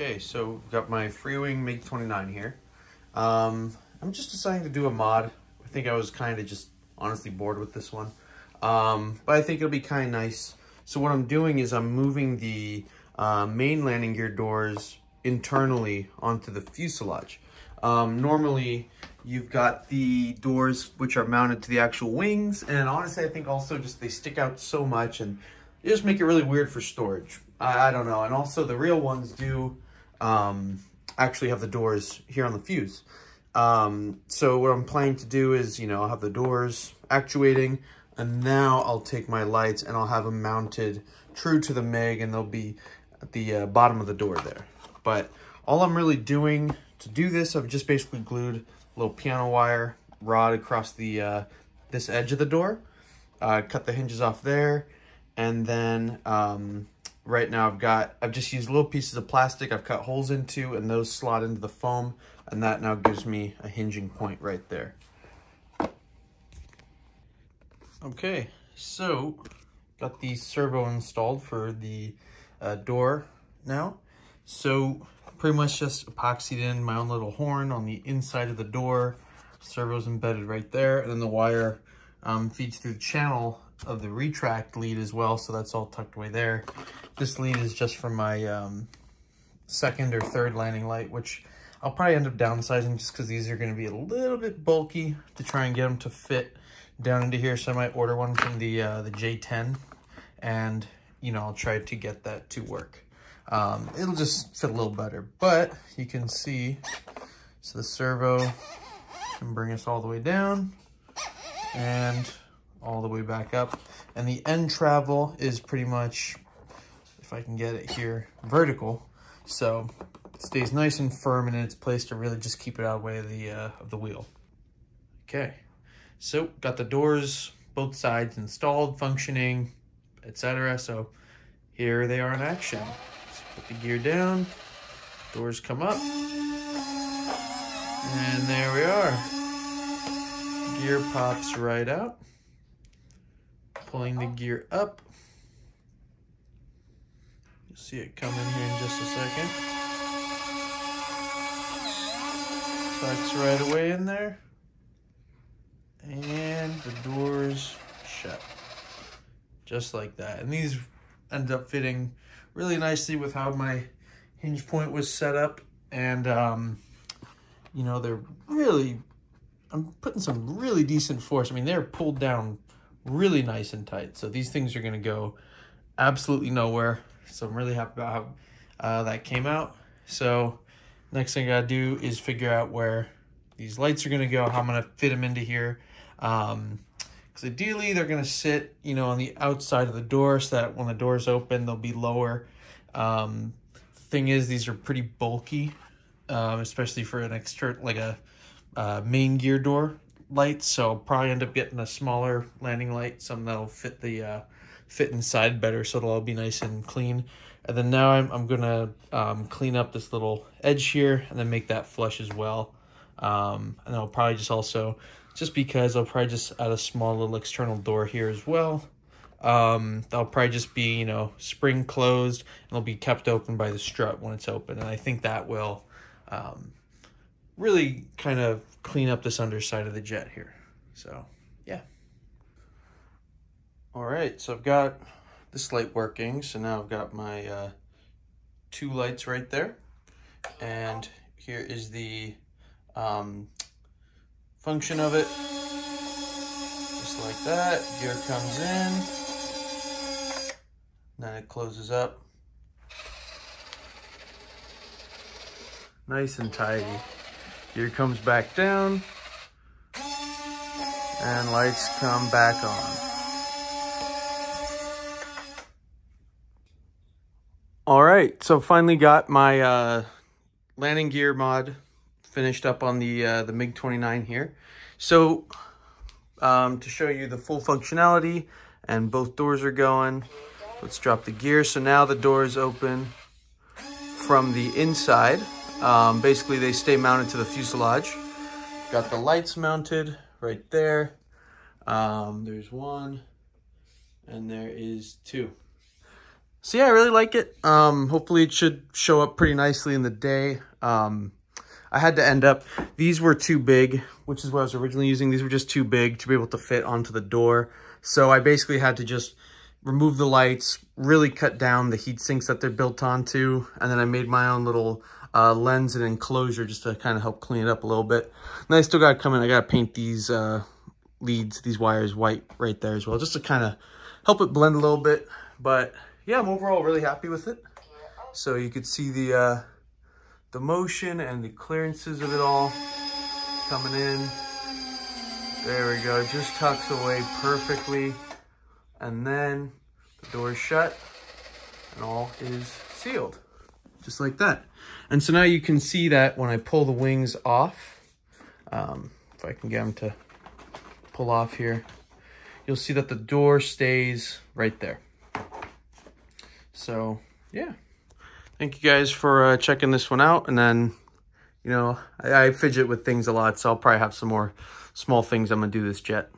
Okay, so got my Freewing MiG-29 here. Um, I'm just deciding to do a mod. I think I was kind of just honestly bored with this one. Um, but I think it'll be kind of nice. So what I'm doing is I'm moving the uh, main landing gear doors internally onto the fuselage. Um, normally, you've got the doors which are mounted to the actual wings, and honestly, I think also just they stick out so much and they just make it really weird for storage. I, I don't know. And also, the real ones do um, actually have the doors here on the fuse. Um, so what I'm planning to do is, you know, I'll have the doors actuating, and now I'll take my lights and I'll have them mounted true to the MiG, and they'll be at the uh, bottom of the door there. But all I'm really doing to do this, I've just basically glued a little piano wire rod across the uh, this edge of the door. Uh, cut the hinges off there, and then um, right now I've got I've just used little pieces of plastic I've cut holes into, and those slot into the foam, and that now gives me a hinging point right there. Okay, so got the servo installed for the uh, door now. So pretty much just epoxied in my own little horn on the inside of the door. Servo's embedded right there. And then the wire um, feeds through the channel of the retract lead as well. So that's all tucked away there. This lead is just for my um, second or third landing light, which I'll probably end up downsizing just because these are going to be a little bit bulky to try and get them to fit down into here. So I might order one from the, uh, the J10 and, you know, I'll try to get that to work. Um, it'll just fit a little better, but you can see, so the servo can bring us all the way down and all the way back up. And the end travel is pretty much, if I can get it here, vertical. So it stays nice and firm and in its place to really just keep it out of the way of the, uh, of the wheel. Okay, so got the doors, both sides installed, functioning, etc. So here they are in action. Put the gear down, doors come up, and there we are. Gear pops right out. Pulling the gear up. You'll see it come in here in just a second. Tucks right away in there. And the doors shut. Just like that. And these end up fitting really nicely with how my hinge point was set up. And, um, you know, they're really, I'm putting some really decent force. I mean, they're pulled down really nice and tight. So these things are going to go absolutely nowhere. So I'm really happy about how uh, that came out. So next thing I gotta do is figure out where these lights are gonna go, how I'm gonna fit them into here. Um, because ideally they're going to sit, you know, on the outside of the door so that when the door's open, they'll be lower. Um, thing is, these are pretty bulky, um, especially for an external, like a uh, main gear door light. So probably end up getting a smaller landing light, something that'll fit the uh, fit inside better, so it'll all be nice and clean. And then now I'm, I'm to um, clean up this little edge here and then make that flush as well. Um, and I'll probably just also just because I'll probably just add a small little external door here as well. Um, that'll probably just be, you know, spring closed and it'll be kept open by the strut when it's open. And I think that will um, really kind of clean up this underside of the jet here. So, yeah. All right, so I've got this light working. So now I've got my uh, two lights right there. And here is the um, function of it. Just like that, gear comes in, then it closes up. Nice and tidy. Gear comes back down, and lights come back on. All right, so finally got my uh, landing gear mod finished up on the uh, the MiG-29 here. So um, to show you the full functionality and both doors are going, let's drop the gear. So now the doors open from the inside. Um, basically, they stay mounted to the fuselage. Got the lights mounted right there. Um, there's one and there is two. so yeah, I really like it. Um, hopefully it should show up pretty nicely in the day. Um, I had to end up, these were too big, which is what I was originally using. These were just too big to be able to fit onto the door. So I basically had to just remove the lights, really cut down the heat sinks that they're built onto. And then I made my own little uh, lens and enclosure just to kind of help clean it up a little bit. And I still got to come in, I got to paint these uh, leads, these wires white right there as well, just to kind of help it blend a little bit. But yeah, I'm overall really happy with it. So you could see the uh, the motion and the clearances of it all coming in. There we go, just tucks away perfectly. And then the door is shut and all is sealed, just like that. And so now you can see that when I pull the wings off, um, if I can get them to pull off here, you'll see that the door stays right there. So yeah, thank you guys for uh, checking this one out. And then, you know, I, I fidget with things a lot, so I'll probably have some more small things I'm gonna do this jet.